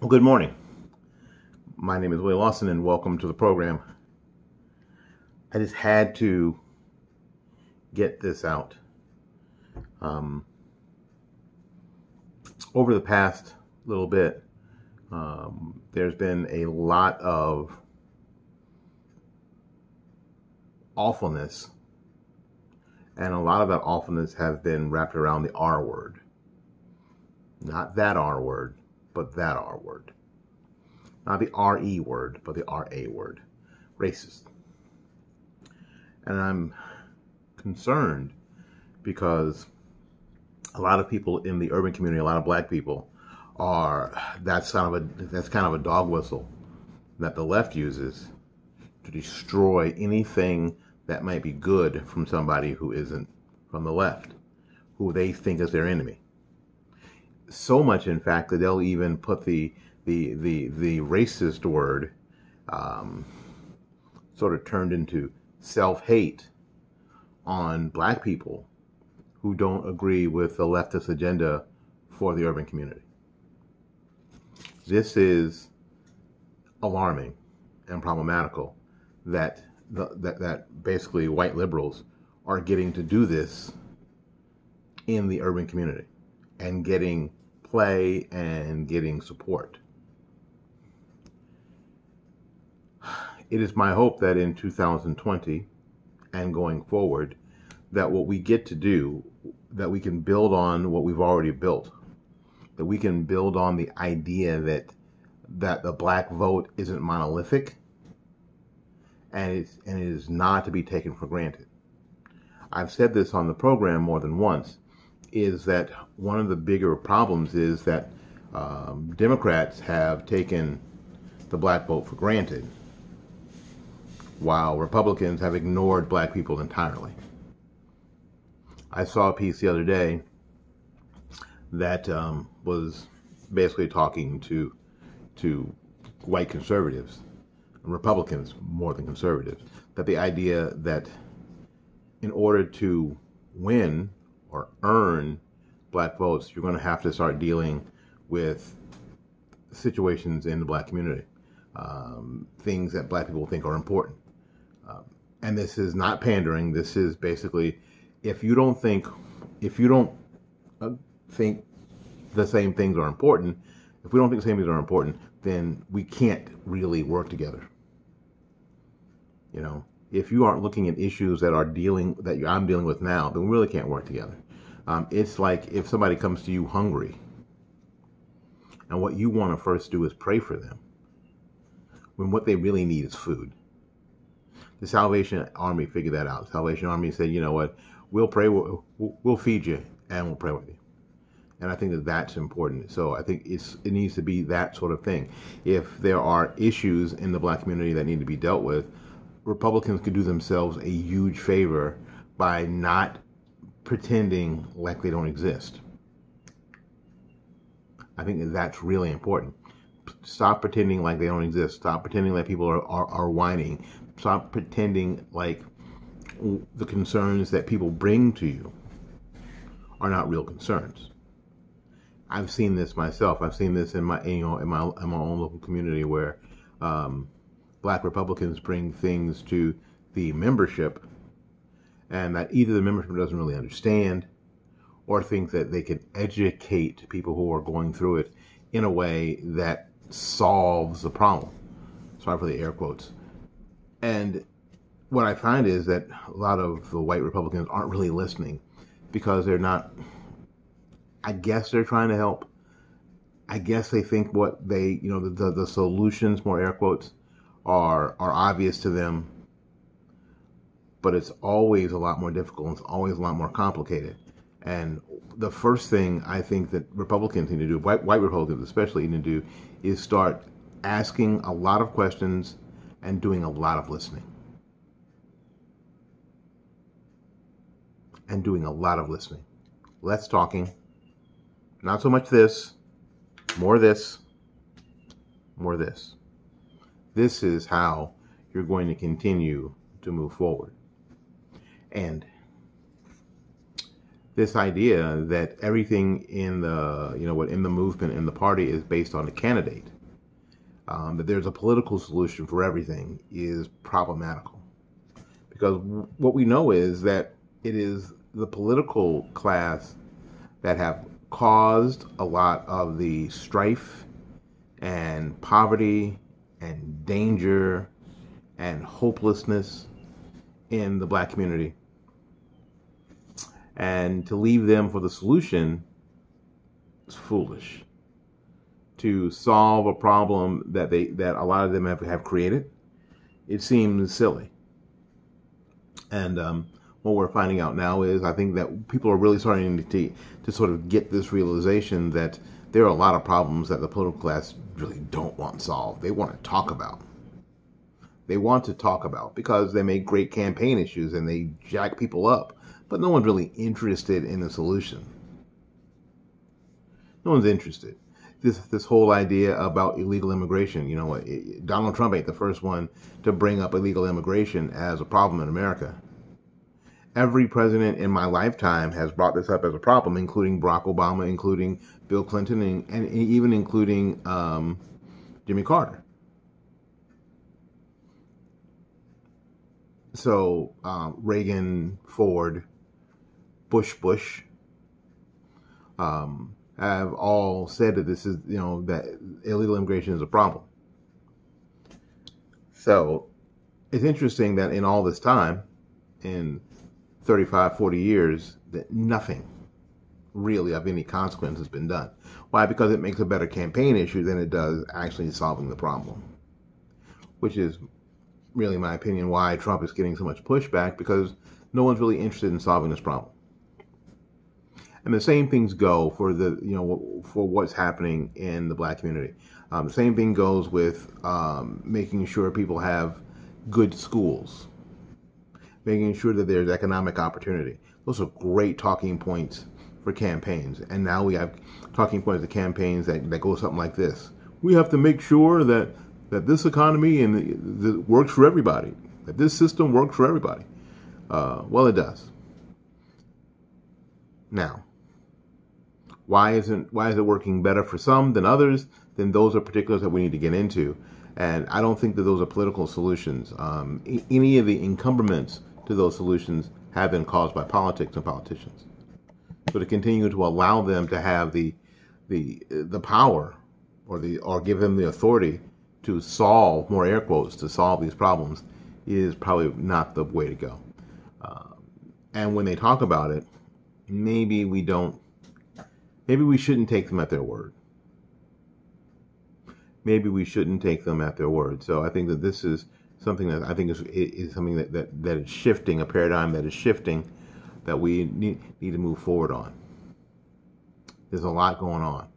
Well, good morning. My name is Willie Lawson, and welcome to the program. I just had to get this out. Um, over the past little bit, um, there's been a lot of awfulness, and a lot of that awfulness has been wrapped around the R word. Not that R word, but that R word. Not the RE word, but the RA word. Racist. And I'm concerned because a lot of people in the urban community, a lot of black people, are that's kind of a that's kind of a dog whistle that the left uses to destroy anything that might be good from somebody who isn't from the left, who they think is their enemy so much, in fact, that they'll even put the the the the racist word, um, sort of turned into self hate, on black people who don't agree with the leftist agenda for the urban community. This is alarming and problematical that the, that that basically white liberals are getting to do this in the urban community and getting play and getting support. It is my hope that in 2020 and going forward, that what we get to do, that we can build on what we've already built, that we can build on the idea that that the black vote isn't monolithic and it's and it is not to be taken for granted. I've said this on the program more than once is that one of the bigger problems is that um, Democrats have taken the black vote for granted, while Republicans have ignored black people entirely. I saw a piece the other day that um, was basically talking to to white conservatives, Republicans more than conservatives, that the idea that in order to win or earn black votes, you're going to have to start dealing with situations in the black community, um, things that black people think are important. Um, and this is not pandering. This is basically, if you don't think, if you don't uh, think the same things are important, if we don't think the same things are important, then we can't really work together. You know, if you aren't looking at issues that are dealing that I'm dealing with now, then we really can't work together. Um, it's like if somebody comes to you hungry, and what you want to first do is pray for them, when what they really need is food. The Salvation Army figured that out. Salvation Army said, you know what, we'll pray, we'll, we'll feed you, and we'll pray with you. And I think that that's important. So I think it's it needs to be that sort of thing. If there are issues in the black community that need to be dealt with, Republicans could do themselves a huge favor by not pretending like they don't exist. I think that's really important. Stop pretending like they don't exist. Stop pretending like people are, are, are whining. Stop pretending like the concerns that people bring to you are not real concerns. I've seen this myself. I've seen this in my you know in my in my own local community where um, Black Republicans bring things to the membership and that either the membership doesn't really understand or think that they can educate people who are going through it in a way that solves the problem. Sorry for the air quotes. And what I find is that a lot of the white Republicans aren't really listening because they're not, I guess they're trying to help. I guess they think what they, you know, the, the, the solutions, more air quotes, are, are obvious to them but it's always a lot more difficult. It's always a lot more complicated. And the first thing I think that Republicans need to do, white, white Republicans especially, need to do, is start asking a lot of questions and doing a lot of listening. And doing a lot of listening. Less talking. Not so much this, more this, more this. This is how you're going to continue to move forward. And this idea that everything in the you know what in the movement in the party is based on a candidate, um, that there's a political solution for everything is problematical, because what we know is that it is the political class that have caused a lot of the strife and poverty and danger and hopelessness in the black community and to leave them for the solution is foolish. To solve a problem that they that a lot of them have, have created, it seems silly. And um, what we're finding out now is I think that people are really starting to to sort of get this realization that there are a lot of problems that the political class really don't want solved. They want to talk about. They want to talk about because they make great campaign issues and they jack people up but no one's really interested in the solution. No one's interested. This this whole idea about illegal immigration, you know, Donald Trump ain't the first one to bring up illegal immigration as a problem in America. Every president in my lifetime has brought this up as a problem, including Barack Obama, including Bill Clinton, and, and even including um, Jimmy Carter. So um, Reagan, Ford, Bush Bush um, have all said that this is, you know, that illegal immigration is a problem. So it's interesting that in all this time, in 35, 40 years, that nothing really of any consequence has been done. Why? Because it makes a better campaign issue than it does actually solving the problem. Which is really my opinion why Trump is getting so much pushback because no one's really interested in solving this problem and the same things go for the you know for what's happening in the black community. Um, the same thing goes with um, making sure people have good schools, making sure that there's economic opportunity. Those are great talking points for campaigns, and now we have talking points of campaigns that, that go something like this: We have to make sure that that this economy and the, the, works for everybody. That this system works for everybody. Uh, well, it does. Now, why isn't why is it working better for some than others? Then those are particulars that we need to get into. And I don't think that those are political solutions. Um, any of the encumberments to those solutions have been caused by politics and politicians. So to continue to allow them to have the the the power or the or give them the authority to solve more air quotes to solve these problems is probably not the way to go. Uh, and when they talk about it, maybe we don't maybe we shouldn't take them at their word. Maybe we shouldn't take them at their word. So I think that this is something that I think is, is something that, that, that is shifting, a paradigm that is shifting that we need, need to move forward on. There's a lot going on.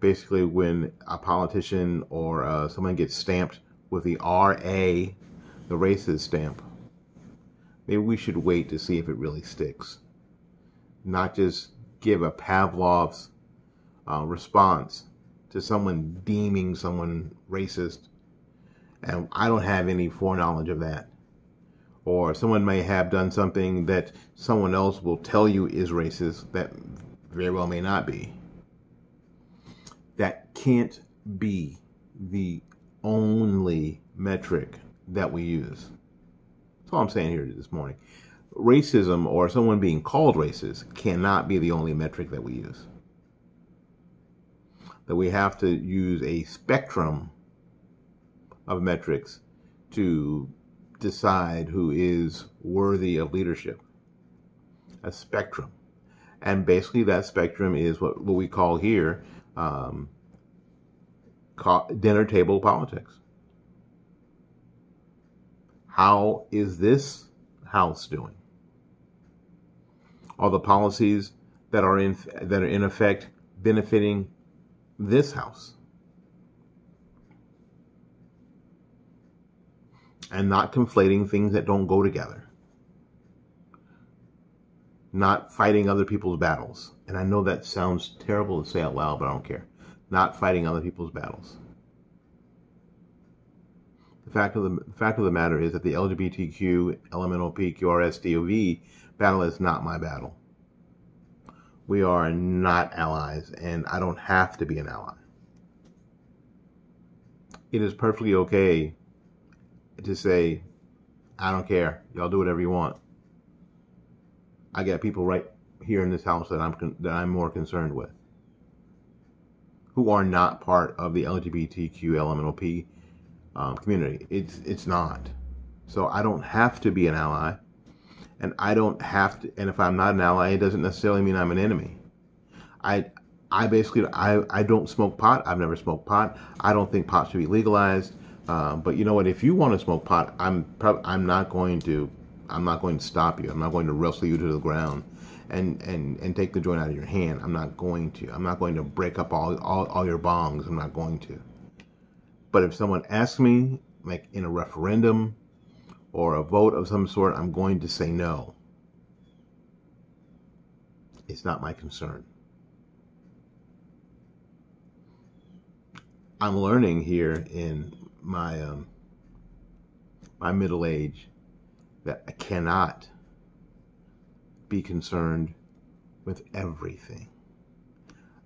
Basically, when a politician or uh, someone gets stamped with the RA, the racist stamp, maybe we should wait to see if it really sticks. Not just give a Pavlov's uh, response to someone deeming someone racist, and I don't have any foreknowledge of that. Or someone may have done something that someone else will tell you is racist that very well may not be. That can't be the only metric that we use. That's all I'm saying here this morning racism or someone being called racist cannot be the only metric that we use. That we have to use a spectrum of metrics to decide who is worthy of leadership. A spectrum. And basically, that spectrum is what, what we call here um, dinner table politics. How is this house doing? Are the policies that are in that are in effect benefiting this house? And not conflating things that don't go together. Not fighting other people's battles. And I know that sounds terrible to say out loud, but I don't care. Not fighting other people's battles. The fact of the, the fact of the matter is that the LGBTQ, LMNOP, QRS, DOV battle is not my battle. We are not allies, and I don't have to be an ally. It is perfectly okay to say, I don't care. Y'all do whatever you want. I got people right here in this house that I'm that I'm more concerned with, who are not part of the LGBTQ LMNOP um, community. It's it's not. So I don't have to be an ally, and I don't have to. And if I'm not an ally, it doesn't necessarily mean I'm an enemy. I I basically I I don't smoke pot. I've never smoked pot. I don't think pot should be legalized. Uh, but you know what? If you want to smoke pot, I'm prob- I'm not going to I'm not going to stop you. I'm not going to wrestle you to the ground and, and, and take the joint out of your hand. I'm not going to. I'm not going to break up all, all, all your bongs. I'm not going to. But if someone asks me, like in a referendum or a vote of some sort, I'm going to say no. It's not my concern. I'm learning here in my um, my middle age that I cannot be concerned with everything.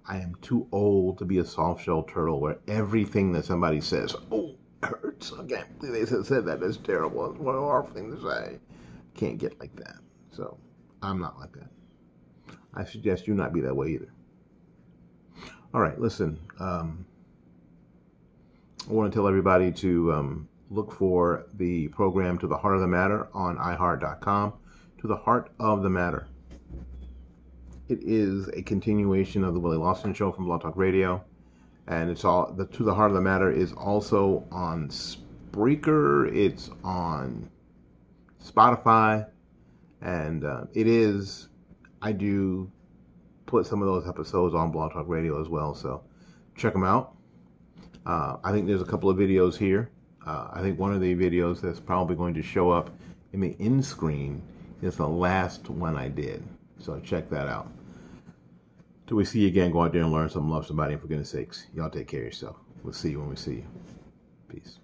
I am too old to be a soft shell turtle where everything that somebody says, oh, hurts. I can't believe they said that. That's terrible. It's one horrible thing to say. Can't get like that. So I'm not like that. I suggest you not be that way either. All right, listen. Um, I want to tell everybody to um, look for the program To the Heart of the Matter on iHeart.com. To the Heart of the Matter. It is a continuation of the Willie Lawson Show from Blog Talk Radio, and it's all the To the Heart of the Matter is also on Spreaker. It's on Spotify, and uh, it is. I do put some of those episodes on Blog Talk Radio as well, so check them out. Uh, I think there's a couple of videos here uh, I think one of the videos that's probably going to show up in the end screen is the last one I did. So check that out. Till we see you again, go out there and learn something, love somebody, and for goodness sakes, y'all take care of yourself. We'll see you when we see you. Peace.